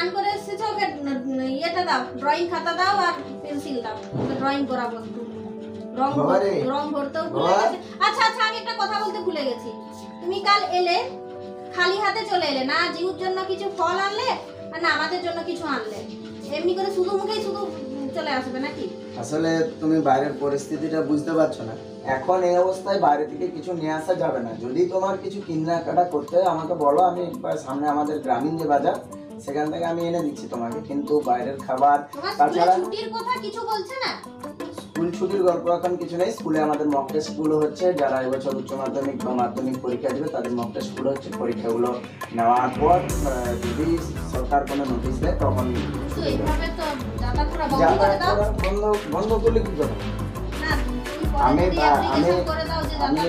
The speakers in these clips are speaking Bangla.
স্নান করে এসেছ ওকে ইয়েটা দাও ড্রয়িং খাতা দাও আর পেন্সিল দাও। ওকে ড্রয়িং করাবো একটু। রং রং ভরতেও ভুলে। গেছি। আচ্ছা আচ্ছা আমি একটা কথা বলতে ভুলে গেছি। তুমি কাল এলে খালি হাতে চলে এলে না জিউর জন্য কিছু ফল আনলে আর না আমাদের জন্য কিছু আনলে? এমনি করে শুধু মুখেই শুধু চলে আসবে নাকি? আসলে তুমি বাইরের পরিস্থিতিটা বুঝতে পারছ না। এখন এই অবস্থায় বাইরে থেকে কিছু নিয়ে আসা যাবে না। যদি তোমার কিছু কেনাকাটা করতে হয় আমাকে বলো আমি সামনে আমাদের গ্রামীণ যে বাজার সেখান থেকে আমি এনে দিচ্ছি তোমাকে। কিন্তু বাইরের খাবার তাছাড়া ছুটির কথা কিছু বলছে না? স্কুল ছুটির গল্প এখন কিছু নেই। স্কুলে আমাদের মক টেস্টগুলো হচ্ছে যারা এবছর উচ্চ মাধ্যমিক বা মাধ্যমিক পরীক্ষা দেবে তাদের মক টেস্টগুলো হচ্ছে পরীক্ষাগুলো নেওয়ার পর যদি সরকার কোনো নোটিশ দেয় তখন বন্ধ বন্ধ করলে কি করবে? আমি আমি আমি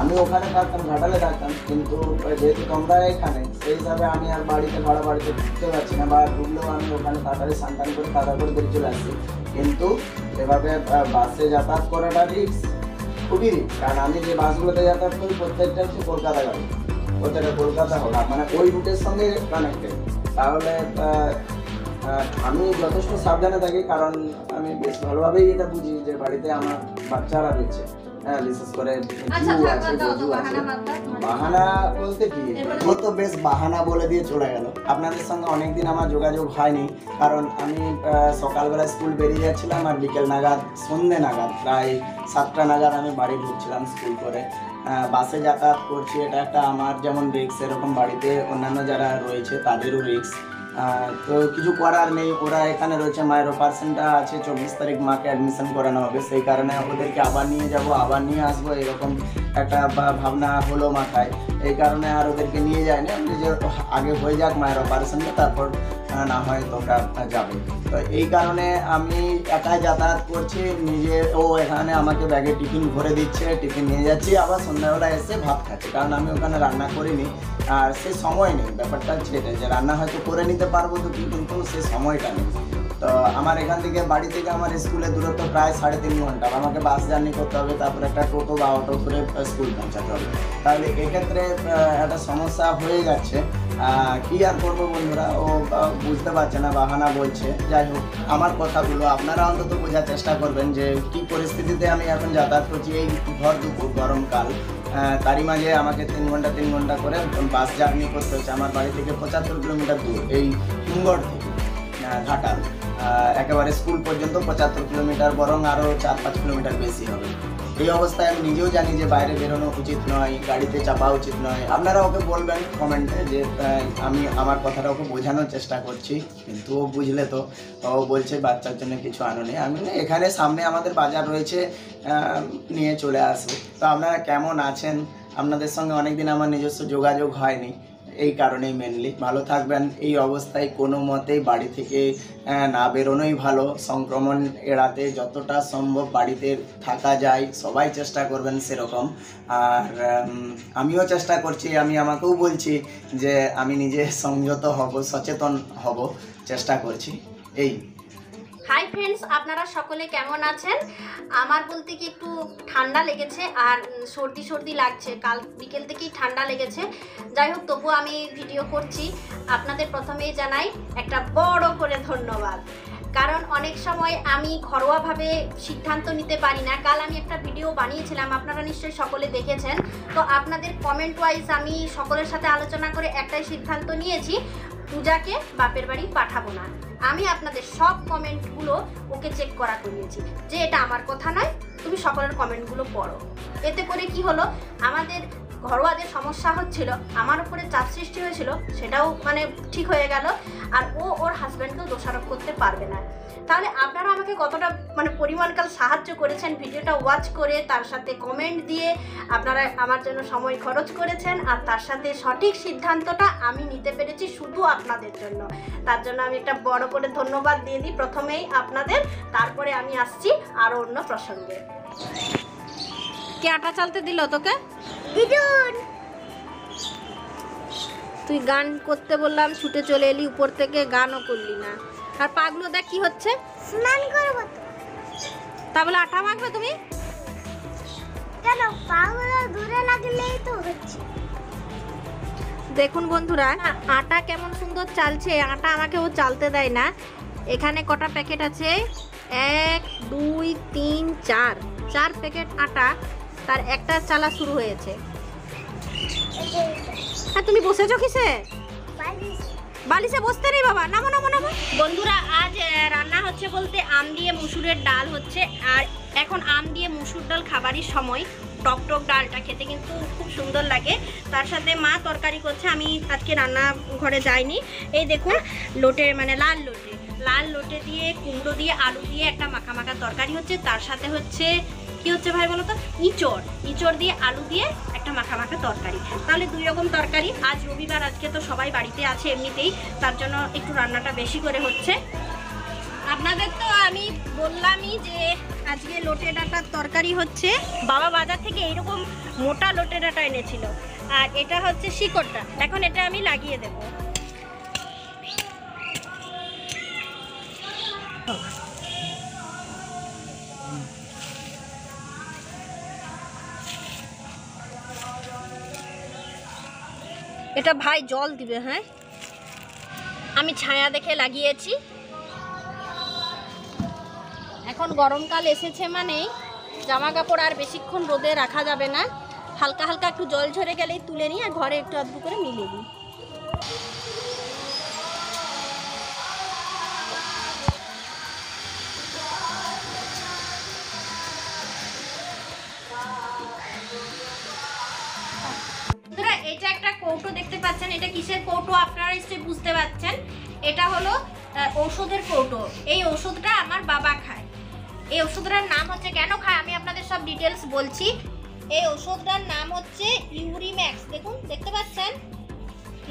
আমি ওখানে থাকতাম, ঘাটালে থাকতাম, কিন্তু যেহেতু তোমরা এখানে, সেই হিসাবে আমি আর বাড়িতে ভাড়া বাড়িতে ঢুকতে পারছি না বা ঢুকলেও আমি ওখানে তাড়াতাড়ি স্নান করে তাড়া করে চলে আসছি। কিন্তু এভাবে বাসে যাতায়াত করাটা রিস্ক খুবই রিস্ক কারণ আমি যে বাসগুলোতে যাতায়াত করি, প্রত্যেকটা হচ্ছে কলকাতা গাড়ি। প্রত্যেকটা কলকাতা হোক মানে ওই রুটের সঙ্গে কানেক্টেড তাহলে আমি যথেষ্ট সাবধানে থাকি, কারণ আমি বেশ ভালোভাবেই এটা বুঝি যে বাড়িতে আমার বাচ্চারা রয়েছে। হ্যাঁ বিশেষ করে আচ্ছা বাহানা বলতে কি? ও তো বেশ বাহানা বলে দিয়ে চলে গেল। আপনাদের সঙ্গে অনেকদিন আমার যোগাযোগ হয়নি কারণ আমি সকালবেলা স্কুল বেরিয়ে যাচ্ছিলাম আর বিকেল নাগাদ সন্ধে নাগাদ প্রায় সাতটা নাগাদ আমি বাড়ি ঢুকছিলাম স্কুল করে। বাসে যাতায়াত করছি এটা একটা আমার যেমন রিক্স এরকম বাড়িতে অন্যান্য যারা রয়েছে তাদেরও রিক্স তো কিছু করার নেই। ওরা এখানে রয়েছে, মায়ের অপারেশনটা আছে, চব্বিশ তারিখ মাকে অ্যাডমিশন করানো হবে। সেই কারণে ওদেরকে আবার নিয়ে যাব, আবার নিয়ে আসব, এরকম একটা ভাবনা হলো মাথায়। এই কারণে আর ওদেরকে নিয়ে যায়নি। আগে হয়ে যাক মায়ের অপারেশনটা, তারপর না হয় তোমরা যাবে। তো এই কারণে আমি একাই যাতায়াত করছি, নিজে ও এখানে আমাকে ব্যাগে টিফিন ভরে দিচ্ছে, টিফিন নিয়ে যাচ্ছি, আবার সন্ধ্যাবেলা এসে ভাত খাচ্ছি, কারণ আমি ওখানে রান্না করিনি, আর সে সময় নেই, ব্যাপারটা এটা যে রান্না হয়তো করে নিতে পারব তো কিন্তু সে সময়টা নেই। তো আমার এখান থেকে, বাড়ি থেকে আমার স্কুলের দূরত্ব প্রায় সাড়ে তিন ঘণ্টা আমাকে বাস জার্নি করতে হবে, তারপরে একটা টোটো বা অটো করে স্কুল পৌঁছাতে হবে। তাহলে এক্ষেত্রে একটা সমস্যা হয়ে যাচ্ছে। কি আর করব বন্ধুরা? ও বুঝতে পারছে না, বাহানা বলছে। যাই হোক, আমার কথাগুলো আপনারা অন্তত বোঝার চেষ্টা করবেন যে কি পরিস্থিতিতে আমি এখন যাতায়াত করছি এই ভর দুপুর গরমকাল তারই মাঝে আমাকে তিন ঘণ্টা তিন ঘণ্টা করে বাস জার্নি করতে হচ্ছে। আমার বাড়ি থেকে পঁচাত্তর কিলোমিটার দূর, এই হিমগড় থেকে ঘাটাল। একেবারে স্কুল পর্যন্ত পঁচাত্তর কিলোমিটার, বরং আরও চার পাঁচ কিলোমিটার বেশি হবে। এই অবস্থায় আমি নিজেও জানি যে বাইরে বেরোনো উচিত নয় গাড়িতে চাপা উচিত নয়। আপনারা ওকে বলবেন কমেন্টে যে আহ, আমি আমার কথাটা ওকে বোঝানোর চেষ্টা করছি কিন্তু ও বুঝলে তো ও বলছে বাচ্চার জন্য কিছু আনোনি আমি এখানে সামনে আমাদের বাজার রয়েছে নিয়ে চলে আসব। তো আপনারা কেমন আছেন? আপনাদের সঙ্গে অনেকদিন আমার নিজস্ব যোগাযোগ হয়নি। এই কারণেই মেনলি ভালো থাকবেন। এই অবস্থায় কোনো মতেই বাড়ি থেকে না বেরোনোই ভালো। সংক্রমণ এড়াতে যতটা সম্ভব বাড়িতে থাকা যায়। সবাই চেষ্টা করবেন সেরকম। আর আমিও চেষ্টা করছি। আমি আমাকেও বলছি যে, আমি নিজে সংযত হব, সচেতন হব। চেষ্টা করছি। এই। হাই ফ্রেন্ডস আপনারা সকলে কেমন আছেন? আমার বলতে কি একটু ঠান্ডা লেগেছে আর সর্দি সর্দি লাগছে। কাল বিকেল থেকেই ঠান্ডা লেগেছে। যাই হোক, তবুও আমি ভিডিও করছি। আপনাদের প্রথমেই জানাই একটা বড় করে ধন্যবাদ। কারণ অনেক সময় আমি ঘরোয়াভাবে সিদ্ধান্ত নিতে পারি না। কাল আমি একটা ভিডিও বানিয়েছিলাম, আপনারা নিশ্চয়ই সকলে দেখেছেন। তো আপনাদের কমেন্ট ওয়াইজ আমি সকলের সাথে আলোচনা করে একটাই সিদ্ধান্ত নিয়েছি, পূজাকে বাপের বাড়ি পাঠাবো না। আমি আপনাদের সব কমেন্টগুলো ওকে চেক করা করিয়েছি, যে এটা আমার কথা নয়, তুমি সকলের কমেন্টগুলো পড়ো। এতে করে কি হলো? আমাদের ঘরোয়াদের সমস্যা হচ্ছিল, আমার উপরে চাপ সৃষ্টি হয়েছিল, সেটাও মানে ঠিক হয়ে গেল, আর ও ওর হাজব্যান্ডকেও দোষারোপ করতে পারবে না। তাহলে আপনারা আমাকে কতটা মানে পরিমাণকাল সাহায্য করেছেন? ভিডিওটা ওয়াচ করে, তার সাথে কমেন্ট দিয়ে আপনারা আমার জন্য সময় খরচ করেছেন, আর তার সাথে সঠিক সিদ্ধান্তটা আমি নিতে পেরেছি শুধু আপনাদের জন্য। তার জন্য আমি একটা বড় করে ধন্যবাদ দিয়ে দিই প্রথমেই আপনাদের, তারপরে আমি আসছি আরও অন্য প্রসঙ্গে। কে আটা চালতে দিল তোকে? দিদুন তুই গান করতে বললাম ছুটে চলে এলি উপর থেকে গানও করলি না। আর পাগলো দেখ কি হচ্ছে? স্নান করব তো। বলে আটা মাখবে তুমি? কেন? পাগুলো দূরে লাগলেই তো হচ্ছে। দেখুন বন্ধুরা আটা কেমন সুন্দর চালছে আটা আমাকে ও চালতে দেয় না। এখানে কটা প্যাকেট আছে? এক দুই তিন চার। চার প্যাকেট আটা তার একটা চালা শুরু হয়েছে। হ্যাঁ তুমি বসেছো কিসে? বালিশ বসতে নেই বাবা, নামো নামো নামো। বন্ধুরা, আজ রান্না হচ্ছে বলতে আম দিয়ে মুসুরের ডাল হচ্ছে, আর এখন আম দিয়ে মুসুর ডাল খাবারই সময়। টক টক ডালটা খেতে কিন্তু খুব সুন্দর লাগে। তার সাথে মা তরকারি করছে, আমি আজকে রান্না ঘরে যাইনি। এই দেখুন, লোটে মানে লাল লোটে। লাল লোটে দিয়ে, কুমড়ো দিয়ে, আলু দিয়ে একটা মাখা মাখা তরকারি হচ্ছে। তার সাথে হচ্ছে কি হচ্ছে ভাই বলো তো ইঁচড়। ইঁচড় দিয়ে আলু দিয়ে একটা মাখা মাখা তরকারি। তাহলে দুই রকম তরকারি। আজ রবিবার, আজকে তো সবাই বাড়িতে আছে এমনিতেই। তার জন্য একটু রান্নাটা বেশি করে হচ্ছে। আপনাদের তো আমি বললামই যে আজকে লোটে ডাটার তরকারি হচ্ছে। বাবা বাজার থেকে এইরকম মোটা লোটে ডাটা এনেছিল। আর এটা হচ্ছে শিকড়টা। এখন এটা আমি লাগিয়ে দেবো। এটা ভাই জল দিবে হ্যাঁ? আমি ছায়া দেখে লাগিয়েছি। এখন গরমকাল এসেছে মানেই জামা কাপড় আর বেশিক্ষণ রোদে রাখা যাবে না। হালকা হালকা একটু জল ঝরে গেলেই তুলে নিই আর ঘরে একটু আধটু করে মিলিয়ে দিই। কৌটো দেখতে পাচ্ছেন, এটা কিসের কৌটো আপনারা নিশ্চয়ই বুঝতে পারছেন। এটা হলো ঔষধের কৌটো এই ওষুধটা আমার বাবা খায়। এই ওষুধটার নাম হচ্ছে, কেন খায় আমি আপনাদের সব ডিটেলস বলছি। এই ওষুধটার নাম হচ্ছে ইউরিম্যাক্স দেখুন, দেখতে পাচ্ছেন?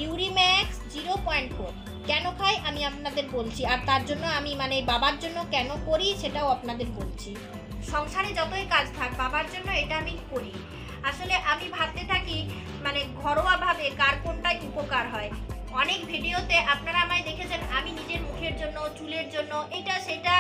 ইউরিম্যাক্স জিরো পয়েন্ট ফোর কেন খাই আমি আপনাদের বলছি, আর তার জন্য আমি মানে বাবার জন্য কেন করি সেটাও আপনাদের বলছি। সংসারে যতই কাজ থাক, বাবার জন্য এটা আমি করি। আসলে আমি ভাবতে থাকি মানে ঘরোয়াভাবে কার কোনটাই উপকার হয়। অনেক ভিডিওতে আপনারা আমায় দেখেছেন, আমি নিজের মুখের জন্য, চুলের জন্য, এটা, সেটা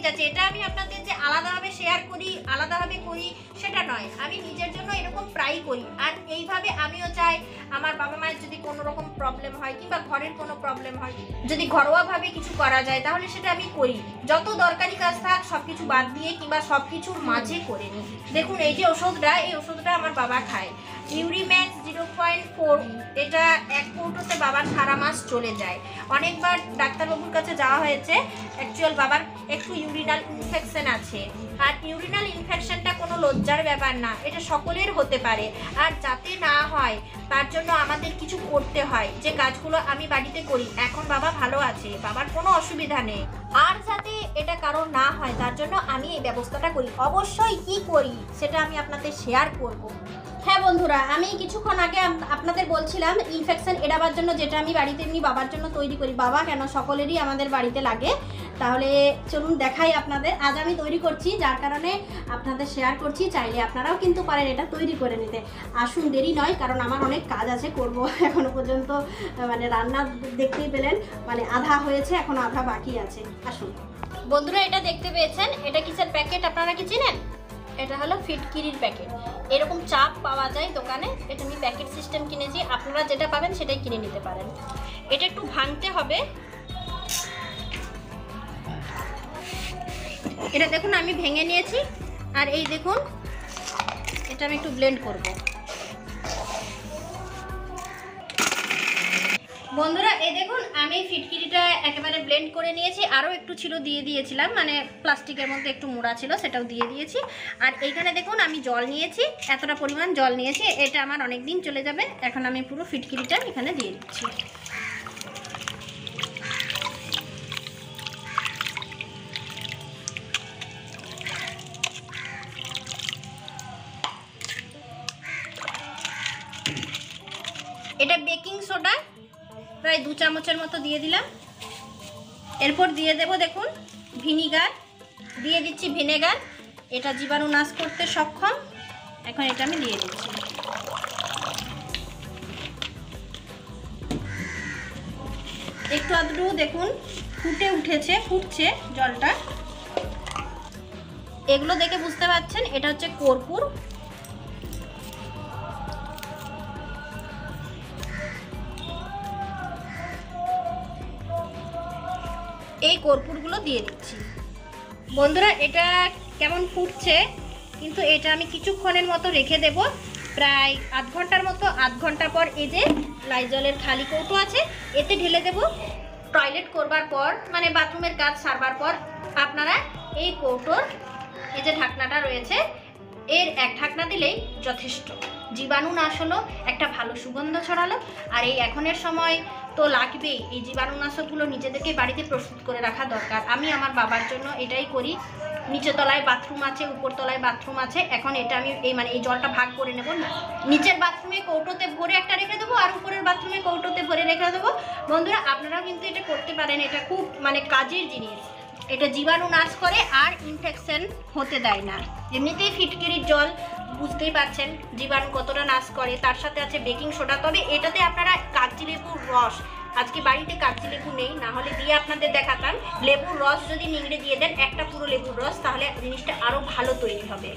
করে যাচ্ছি এটা আমি আপনাদের যে আলাদাভাবে শেয়ার করি, আলাদাভাবে করি, সেটা নয়। আমি নিজের জন্য এরকম প্রায়ই করি। আর এইভাবে আমিও চাই আমার বাবা মায়ের যদি কোনো রকম প্রবলেম হয় কিংবা ঘরের কোনো প্রবলেম হয়, যদি ঘরোয়াভাবে কিছু করা যায়, তাহলে সেটা আমি করি। যত দরকারি কাজ থাক সব কিছু বাদ দিয়ে কিংবা সব কিছুর মাঝে করে নিই। দেখুন, এই যে ওষুধটা, এই ওষুধটা আমার বাবা খায়। ইউরিম্যাক্স জিরো পয়েন্ট ফোর এটা এক কৌটোতে বাবার সারা মাস চলে যায়। অনেকবার ডাক্তারবাবুর কাছে যাওয়া হয়েছে অ্যাকচুয়াল বাবার একটু ইউরিনাল ইনফেকশন আছে। আর ইউরিনাল ইনফেকশনটা কোনো লজ্জার ব্যাপার না, এটা সকলের হতে পারে। আর যাতে না হয়, তার জন্য আমাদের কিছু করতে হয়। যে কাজগুলো আমি বাড়িতে করি, এখন বাবা ভালো আছে, বাবার কোনো অসুবিধা নেই। আর যাতে এটা কারও না হয়, তার জন্য আমি এই ব্যবস্থাটা করি। অবশ্যই কি করি, সেটা আমি আপনাদের শেয়ার করব। বন্ধুরা, আমি কিছুক্ষণ আগে আপনাদের বলছিলাম ইনফেকশন এড়াবার জন্য যেটা আমি বাড়িতে এমনি বাবার জন্য তৈরি করি। বাবা কেন? সকলেরই আমাদের বাড়িতে লাগে। তাহলে চলুন দেখাই আপনাদের। আজ আমি তৈরি করছি, যার কারণে আপনাদের শেয়ার করছি। চাইলে আপনারাও কিন্তু পারেন এটা তৈরি করে নিতে। আসুন, দেরি নয়, কারণ আমার অনেক কাজ আছে, করব এখনও পর্যন্ত মানে রান্না দেখতেই পেলেন। মানে আধা হয়েছে, এখন আধা বাকি আছে। আসুন। বন্ধুরা, এটা দেখতে পেয়েছেন। এটা কিসের প্যাকেট আপনারা কি চিনেন? এটা হলো ফিটকিরির প্যাকেট। এরকম চাপ পাওয়া যায় দোকানে, এটা আমি প্যাকেট সিস্টেম কিনেছি, আপনারা যেটা পাবেন সেটাই কিনে নিতে পারেন। এটা একটু ভাঙতে হবে। এটা দেখুন, আমি ভেঙে নিয়েছি। আর এই দেখুন, এটা আমি একটু ব্লেন্ড করব। বন্ধুরা এই দেখুন, আমি ফিটকিরিটা একেবারে ব্লেন্ড করে নিয়েছি। আরও একটু ছিল, দিয়ে দিয়েছিলাম। মানে প্লাস্টিকের মধ্যে একটু মোড়া ছিল, সেটাও দিয়ে দিয়েছি। আর এইখানে দেখুন, আমি জল নিয়েছি। এতটা পরিমাণ জল নিয়েছি, এটা আমার অনেক দিন চলে যাবে। এখন আমি পুরো ফিটকিরিটা এখানে দিয়ে দিচ্ছি। এটা বেকিং সোডা প্রায় দু চামচের মতো দিয়ে দিলাম। এরপর দিয়ে দেব দেখুন, ভিনিগার। দিয়ে দিচ্ছি ভিনেগার। এটা জীবাণু নাশ করতে সক্ষম। এখন এটা আমি দিয়ে দিচ্ছি। একটু আধটু দেখুন, ফুটে উঠেছে, ফুটছে জলটা। এগুলো দেখে বুঝতে পারছেন, এটা হচ্ছে কর্পূর। এই কর্পূরগুলো দিয়ে দিচ্ছি। বন্ধুরা, এটা কেমন ফুটছে? কিন্তু এটা আমি কিছুক্ষণের মতো রেখে দেব। প্রায় আধ ঘণ্টার মতো, আধ ঘণ্টা পর এই যে লাইজলের খালি কৌটো আছে, এতে ঢেলে দেব। টয়লেট করবার পর মানে বাথরুমের কাজ সারবার পর, আপনারা এই কৌটোর এই যে ঢাকনাটা রয়েছে এর এক ঢাকনা দিলেই যথেষ্ট। জীবাণু নাশ হলো, একটা ভালো সুগন্ধ ছড়ালো, আর এই এখনের সময় তো লাগবেই। এই জীবাণুনাশকগুলো নিজেদেরকে বাড়িতে প্রস্তুত করে রাখা দরকার। আমি আমার বাবার জন্য এটাই করি। নিচে তলায় বাথরুম আছে উপর তলায় বাথরুম আছে। এখন এটা আমি এই মানে এই জলটা ভাগ করে নেব না। নিচের বাথরুমে কৌটোতে ভরে একটা রেখে দেবো, আর উপরের বাথরুমে কৌটোতে ভরে রেখে দেবো। বন্ধুরা, আপনারাও কিন্তু এটা করতে পারেন। এটা খুব মানে কাজের জিনিস। এটা জীবাণু নাশ করে, আর ইনফেকশন হতে দেয় না। এমনিতেই ফিটকিরির জল, বুঝতেই পারছেন, জীবাণু কতটা নাশ করে, তার সাথে আছে বেকিং সোডা। তবে এটাতে আপনারা কাগজি লেবুর রস, আজকে বাড়িতে কাগজি লেবু নেই, না হলে দিয়ে আপনাদের দেখাতাম। লেবুর রস যদি নিংড়ে দিয়ে দেন, একটা পুরো লেবুর রস, তাহলে জিনিসটা আরও ভালো তৈরি হবে।